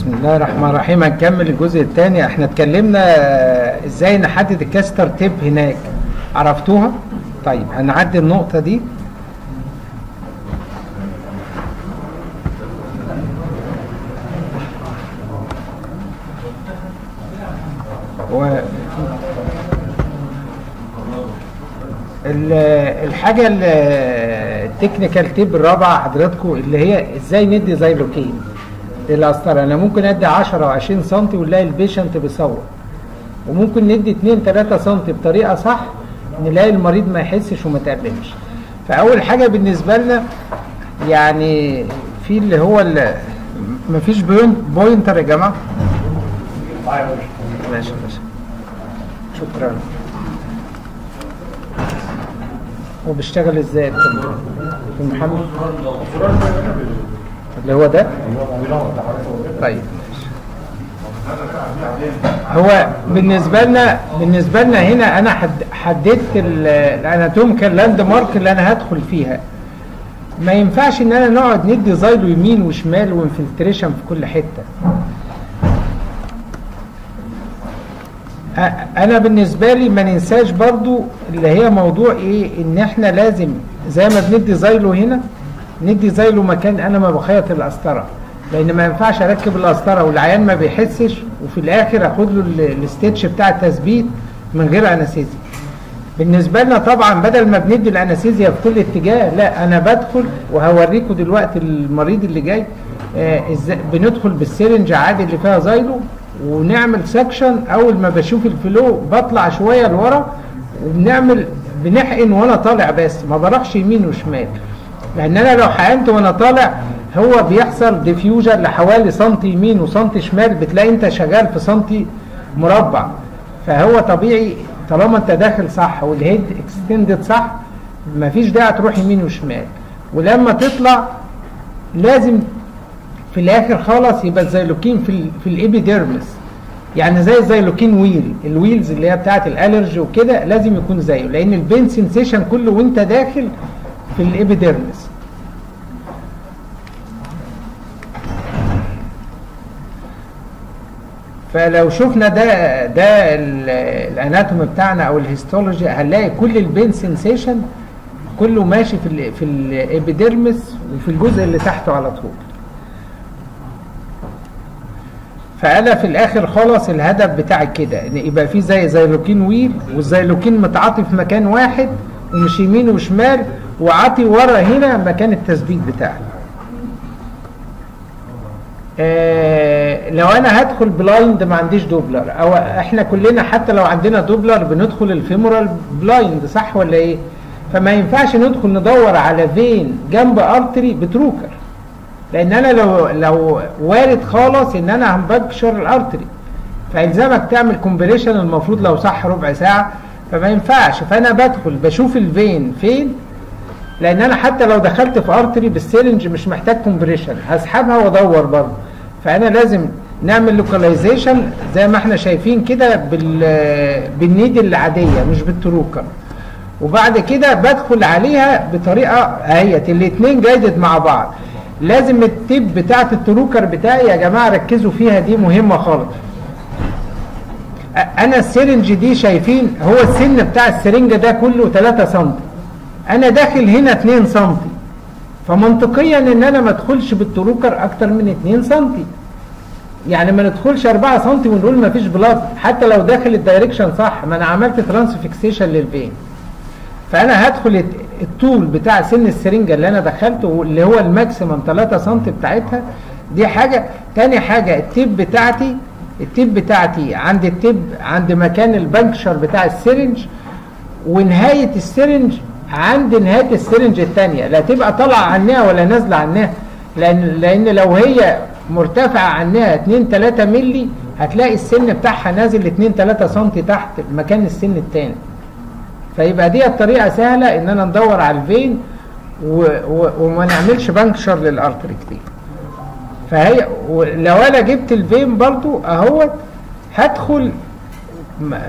بسم الله الرحمن الرحيم. هنكمل الجزء الثاني. إحنا اتكلمنا إزاي نحدد ال catheter tip هناك. عرفتوها؟ طيب هنعدي النقطة دي. و ال- الحاجة ال- technical tip الرابعة حضراتكم اللي هي إزاي ندي Xylocaine. للقسطرة أنا ممكن أدي 10 أو 20 سم ونلاقي ال patient بيصور. وممكن ندي 2 3 سم بطريقة صح نلاقي المريض ما يحسش وما تألمش فأول حاجة بالنسبة لنا يعني في اللي هو ال- مفيش point pointer يا جماعة. ماشي ماشي شكرا. وبيشتغل إزاي؟ الكمبيوتر؟ محمد؟ اللي هو ده؟ طيب. هو بالنسبة لنا بالنسبة لنا هنا أنا حد حددت ال- anatomical landmark اللي أنا هدخل فيها. ما ينفعش إن أنا نقعد ندي Xylo يمين وشمال و infiltration في كل حتة. أ- أنا بالنسبة لي ما ننساش برضو اللي هي موضوع إيه؟ إن إحنا لازم زي ما بندي Xylo هنا ندي Xylo مكان أنا ما بخيط القسطره لأن ما ينفعش أركب القسطره والعيان ما بيحسش وفي الآخر أخد له ال- stitch بتاع التثبيت من غير anesthesia. بالنسبة لنا طبعا بدل ما بندي ال anesthesia في كل اتجاه لا أنا بدخل وهوريكم دلوقتي المريض اللي جاي آه إزاي بندخل بال syringe عادي اللي فيها Xylo ونعمل suction أول ما بشوف ال flow بطلع شوية لورا وبنعمل بنحقن وأنا طالع بس ما بروحش يمين وشمال. لأن أنا لو حقنت وأنا طالع هو بيحصل diffusion لحوالي سنتي يمين وسنتي شمال بتلاقي أنت شغال في سنتي مربع. فهو طبيعي طالما أنت داخل صح وال head extended صح مفيش داعي تروح يمين وشمال. ولما تطلع لازم في الآخر خالص يبقى ال Xylocaine في في ال epidermis يعني زي ال Xylocaine wheal ال wheals اللي هي بتاعة ال allergy وكده لازم يكون زيه. لأن ال pain sensation كله وأنت داخل في ال epidermis فلو شفنا ده ده ال- anatomy بتاعنا أو ال histology هنلاقي كل ال pain sensation كله ماشي في ال في ال epidermis وفي الجزء اللي تحته على طول. فأنا في الآخر خالص الهدف بتاعي كده إن يبقى في زي Xylocaine wheal وال Xylocaine متعاطي في مكان واحد ومش يمين وشمال وعاطي ورا هنا مكان التثبيت بتاعي آه لو أنا هدخل blind ما عنديش دوبلر أو إحنا كلنا حتى لو عندنا دوبلر بندخل ال femoral blind صح ولا إيه؟ فما ينفعش ندخل ندور على vein جنب artery ب trocar. لأن أنا لو لو وارد خالص إن أنا ه puncture ال artery فيلزمك تعمل compression المفروض لو صح ربع ساعة فما ينفعش. فأنا بدخل بشوف ال vein فين؟ لأن أنا حتى لو دخلت في artery بال syringe مش محتاج compression هسحبها وأدور برضه. فأنا لازم نعمل localization زي ما إحنا شايفين كده بال بال needle العادية مش بال trocar وبعد كده بدخل عليها بطريقة اهيت الاثنين guided مع بعض. لازم ال tip بتاعت ال trocar بتاعي يا جماعة ركزوا فيها دي مهمة خالص. أنا ال syringe دي شايفين هو السن بتاع السرنجة ده كله 3 سم أنا داخل هنا 2 سم فمنطقيا إن أنا ما أدخلش بال trocar أكتر من 2 سم يعني ما ندخلش 4 سم ونقول ما فيش blood حتى لو داخل ال direction صح ما أنا عملت transfixation لل vein فأنا هدخل الطول بتاع سن السرنجة اللي أنا دخلته اللي هو ال maximum 3 سم بتاعتها. دي حاجة. تاني حاجة ال tip بتاعتي ال tip بتاعتي عند ال tip عند مكان ال puncture بتاع ال syringe. ونهاية ال syringe عند نهاية ال syringe الثانية لا تبقى طالعة عنها ولا نازلة عنها لأن لأن لو هي مرتفعة عنها 2 3 مللي هتلاقي السن بتاعها نازل 2 3 سم تحت مكان السن الثاني فيبقى دي الطريقة سهلة إن أنا ندور على ال vein و و وما نعملش puncture لل artery كتير. فهي لو أنا جبت ال vein برضو أهوت هدخل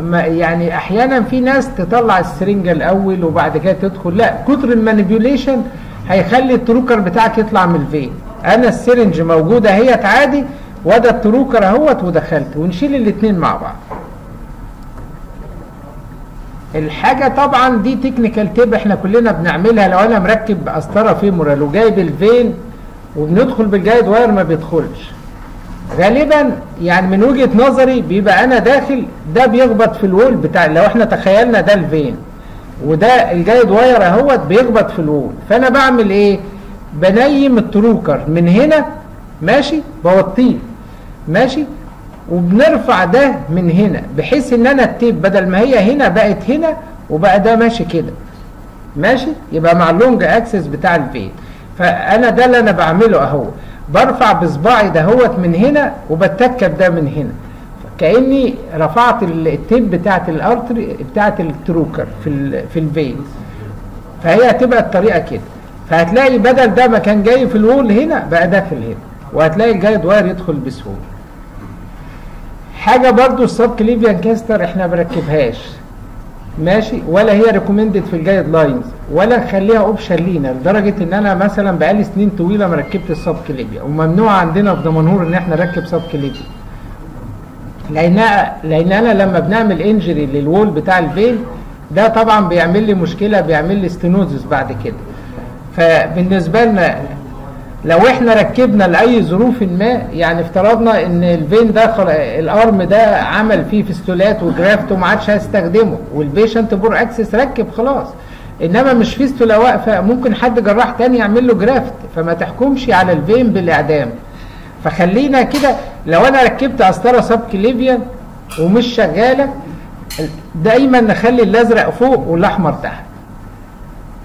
ما يعني أحيانا في ناس تطلع السرنجة الأول وبعد كده تدخل. لا كتر ال manipulation هيخلي ال trocar بتاعك يطلع من ال vein. أنا ال syringe موجودة اهيت عادي وده ال trocar أهوت ودخلت. ونشيل الاثنين مع بعض. الحاجة طبعا دي technical tip إحنا كلنا بنعملها. لو أنا مركب قسطرة femoral وجايب ال vein وبندخل بال guide wire ما بيدخلش. غالبا يعني من وجهة نظري بيبقى أنا داخل ده بيخبط في ال wall بتاع لو إحنا تخيلنا ده ال vein وده ال guide wire أهوت بيخبط في ال wall. فأنا بعمل إيه؟ بنيم ال trocar. من هنا ماشي بوطيه. ماشي؟ وبنرفع ده من هنا بحيث إن أنا ال tip بدل ما هي هنا بقت هنا وبقى ده ماشي كده. ماشي؟ يبقى مع ال long axis بتاع ال vein. فأنا ده اللي أنا بعمله أهو. برفع بصباعي دهوت من هنا وبتكب ده من هنا. كأني رفعت التيب بتاعت الارتري بتاعت التروكر في في الفين فهي هتبقى الطريقة كده. فهتلاقي بدل ده ما كان جاي في ال wall هنا بقى داخل هنا وهتلاقي ال guide wire يدخل بسهولة. حاجة برضو ال subclavian catheter إحنا بركبهاش ماشي؟ ولا هي recommended في ال guidelines ولا نخليها option لينا لدرجة إن أنا مثلا بقالي سنين طويلة ما ركبت ال subclavian وممنوع عندنا في دمنهور إن إحنا نركب subclavian لأن لأن أنا لما بنعمل injury لل wall بتاع ال vein ده طبعا بيعمل لي مشكلة بيعمل لي stenosis بعد كده. فبالنسبة لنا لو إحنا ركبنا لأي ظروف ما يعني افترضنا إن ال vein ده. ال arm ده عمل فيه فيستولات و graft وما عادش هيستخدمه وال patient poor access ركب خلاص. إنما مش fistula واقفه ممكن حد جراح تاني يعمل له graft فما تحكمش على ال vein بالإعدام. فخلينا كده لو أنا ركبت قسطره سب كليفيا ومش شغالة دايما نخلي الأزرق فوق والأحمر تحت.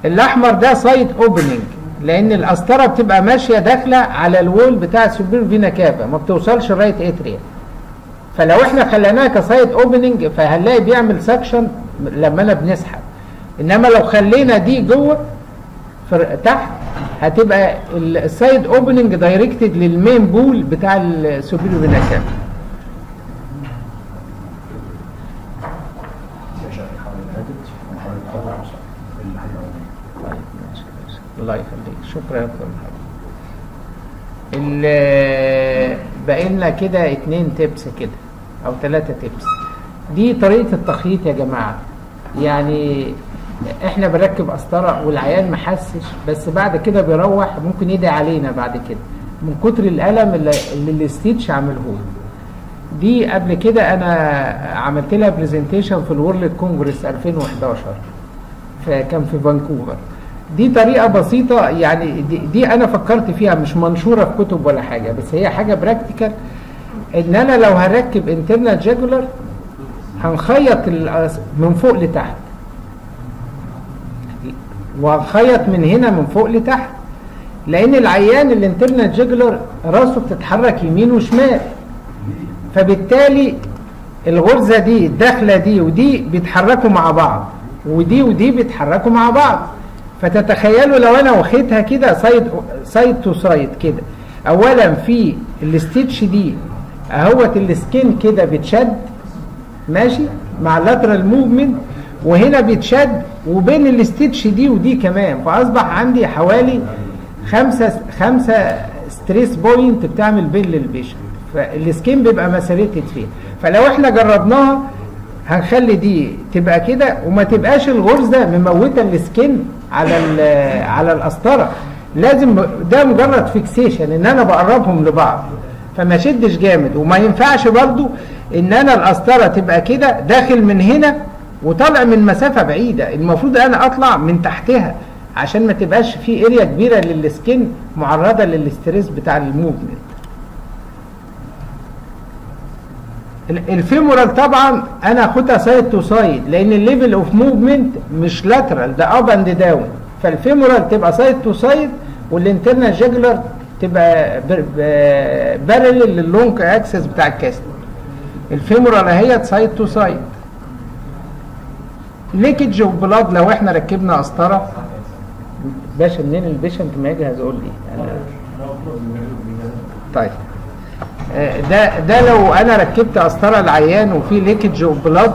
الأحمر ده side opening لأن القسطره بتبقى ماشيه داخله على ال wall بتاع ال superior vena cava ما بتوصلش right atria فلو إحنا خليناها ك side opening فهنلاقي بيعمل suction لما أنا بنسحب انما لو خلينا دي جوه تحت هتبقى ال side opening directed لل main pool بتاع ال superior vena cava يخليك شكرا يا دكتور محمد بقى لنا كده اتنين tips كده أو ثلاثة tips دي طريقة التخييط يا جماعة. يعني إحنا بنركب قسطرة والعيان محسش بس بعد كده بيروح ممكن يدعي علينا بعد كده. من كتر الألم اللي, اللي ال stitch عمله. دي قبل كده أنا عملت لها presentation في ال world congress 2011 فكان في فانكوفر. دي طريقة بسيطة يعني دي, دي أنا فكرت فيها مش منشورة في كتب ولا حاجة بس هي حاجة practical إن أنا لو هركب internal jugular هنخيط من فوق لتحت. وهنخيط من هنا من فوق لتحت لأن العيان ال internal jugular راسه بتتحرك يمين وشمال. فبالتالي الغرزة دي الداخلة دي ودي بيتحركوا مع بعض ودي ودي بيتحركوا مع بعض. فتتخيلوا لو أنا واخدها كده side side to side كده. اولا في ال stitch دي أهوت ال skin كده بتشد ماشي؟ مع ال lateral movement وهنا بيتشد وبين ال stitch دي ودي كمان. فأصبح عندي حوالي خمسة خمسة stress point بتعمل pain لل patient. فال skin بيبقى macerated فيه فلو إحنا جربناها هنخلي دي تبقى كده وما تبقاش الغرزه مموتة ال skin على على القسطره لازم ده مجرد fixation إن أنا بقربهم لبعض. فما شدش جامد. وما ينفعش برضو إن أنا القسطره تبقى كده داخل من هنا وطالع من مسافة بعيدة. المفروض أنا أطلع من تحتها عشان ما تبقاش في area كبيرة لل skin معرضة لل stress بتاع ال movement. ال femoral طبعا أنا اخدها side to side لأن ال level of movement مش lateral ده up and down فال femoral تبقى side to side وال internal jugular تبقى parallel لل long axis بتاع ال catheter ال femoral اهي side to side leakage of blood لو إحنا ركبنا قسطرة. باشا منين ال patient ما يجهز قول لي؟ طيب. ده ده لو أنا ركبت قسطره العيان وفي leakage of blood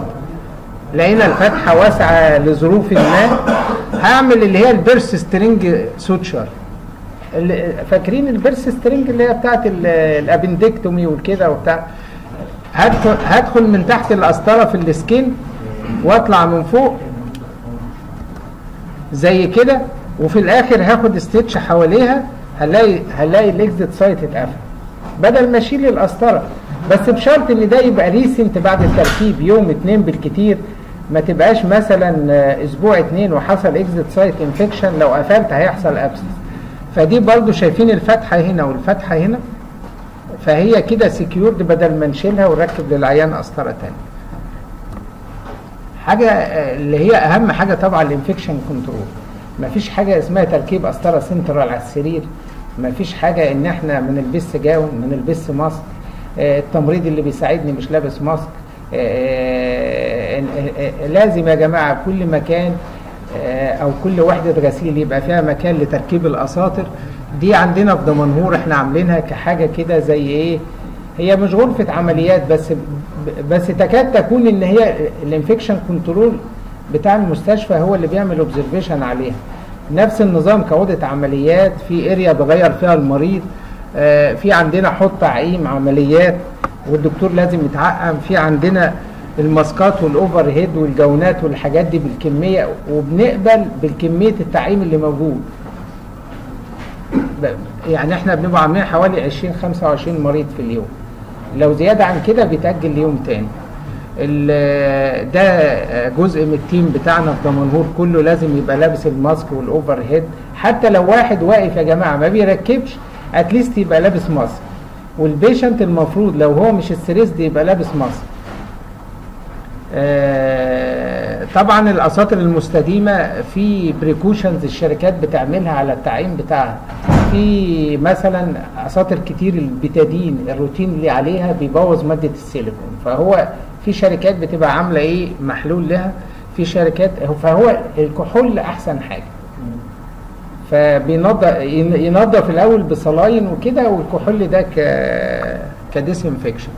لقينا الفتحة واسعة لظروف ما هعمل اللي هي ال purse string suture. فاكرين ال purse string اللي هي بتاعت ال- ال appendectomy وكده وبتاع؟ هدخل من تحت القسطره في ال skin واطلع من فوق زي كده وفي الآخر هاخد stitch حواليها هلاقي هلاقي ال exit site اتقفل. بدل ما أشيل القسطره بس بشرط إن ده يبقى recent بعد التركيب يوم اتنين بالكتير. ما تبقاش مثلا آه، أسبوع اتنين وحصل exit site infection لو قفلت هيحصل abscess فدي برضو شايفين الفتحة هنا والفتحة هنا. فهي كده secured بدل ما نشيلها ونركب للعيان قسطره تاني حاجة آه، اللي هي أهم حاجة طبعا ال infection control مفيش حاجة اسمها تركيب قسطره سنترال على السرير. مفيش حاجة إن إحنا ما نلبسش gown ما نلبسش mask. آه، التمريض اللي بيساعدني مش لابس mask. آه، آه، لازم يا جماعة كل مكان أو كل وحده غسيل يبقى فيها مكان لتركيب القساطر. دي عندنا في دمنهور إحنا عاملينها كحاجة كده زي إيه؟ هي مش غرفة عمليات بس بس تكاد تكون إن هي ال infection control بتاع المستشفى هو اللي بيعمل observation عليها. نفس النظام كأوضة عمليات في area بغير فيها المريض آه، في عندنا حوض تعقيم عمليات والدكتور لازم يتعقم في عندنا الماسكات والاوفر هيد والجونات والحاجات دي بالكمية وبنقبل بالكمية التعقيم اللي موجود. يعني إحنا بنبقى عاملين حوالي 20 25 مريض في اليوم. لو زيادة عن كده بيتأجل ليوم تاني. ده جزء من ال team بتاعنا في دمنهور كله لازم يبقى لابس ال mask وال overhead حتى لو واحد واقف يا جماعة ما بيركبش at least يبقى لابس mask. وال patient المفروض لو هو مش distressed يبقى لابس mask. آه، طبعا القساطر المستديمة في precautions الشركات بتعملها على التعيين بتاعها. في مثلا قساطر كتير البيتادين الروتين اللي عليها بيبوظ مادة السيليكون. فهو في شركات بتبقى عاملة إيه؟ محلول لها. في شركات فهو الكحول أحسن حاجة. فبينضف ينضف الأول ب saline وكده والكحول ده ك ك disinfection.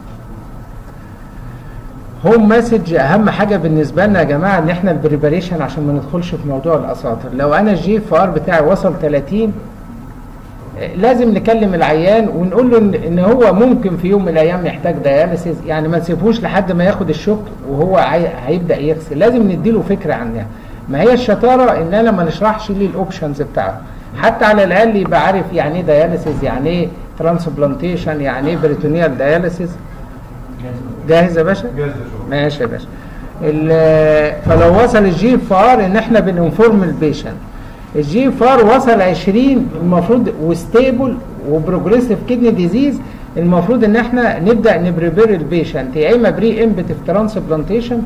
Home message أهم حاجة بالنسبة لنا يا جماعة إن إحنا ال preparation عشان ما ندخلش في موضوع القساطر لو أنا ال GFR بتاعي وصل 30 آه، لازم نكلم العيان ونقول له ان هو ممكن في يوم من الأيام يحتاج dialysis يعني ما نسيبهوش لحد ما ياخد ال shock وهو هيبدأ يغسل. لازم نديله فكرة عنها. ما هي الشطارة؟ إن أنا ما نشرحش ليه ال options بتاعته حتى على الأقل يبقى عارف يعني إيه dialysis يعني إيه transplantation يعني إيه peritoneal dialysis جاهز يا باشا؟ جاهز. ماشي يا باشا. فلو وصل ال GFR إن إحنا بن inform ال patient ال GFR وصل 20 المفروض و stable و progressive kidney disease المفروض إن إحنا نبدأ ن prepare ال patient. يا إما preemptive transplantation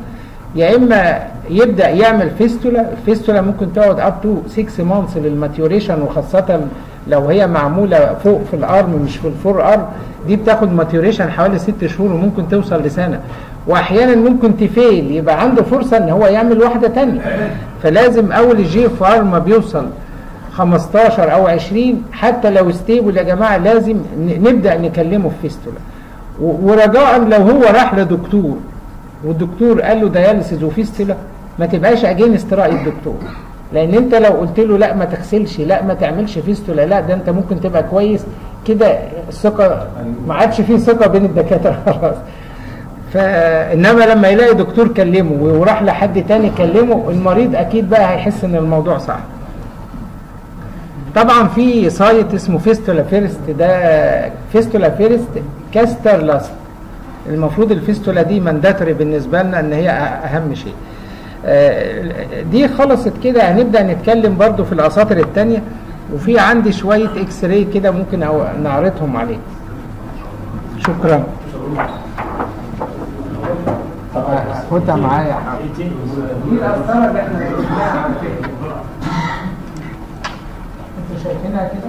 يا إما يبدأ يعمل fistula. ال fistula ممكن تقعد up to 6 months لل maturation وخاصة لو هي معمولة فوق في ال arm مش في ال forearm. دي بتاخد maturation حوالي 6 شهور وممكن توصل لسنة. وأحيانا ممكن ت fail يبقى عنده فرصة إن هو يعمل واحدة تانية. فلازم أول ال GFR ما بيوصل 15 أو 20 حتى لو stable يا جماعة لازم نبدأ نكلمه في fistula ورجاء لو هو راح لدكتور والدكتور قال له dialysis و fistula ما تبقاش against رأي الدكتور. لأن أنت لو قلت له لأ ما تغسلش لأ ما تعملش fistula لا ده أنت ممكن تبقى كويس. كده الثقه ما عادش فيه ثقة بين الدكاترة. خلاص. فإنما لما يلاقي دكتور كلمه وراح لحد تاني كلمه المريض أكيد بقى هيحس إن الموضوع صح طبعا في site اسمه fistula first ده fistula first catheter last. المفروض ال fistula دي mandatory بالنسبة لنا إن هي أهم شيء. آه، دي خلصت كده هنبدأ نتكلم برضو في القساطر التانية. وفي عندي شوية X-ray كده ممكن نعرضهم عليه شكرا. خدها معايا دي الاسطره اللي إحنا شفناها على فكرة. أنتوا شايفينها كده؟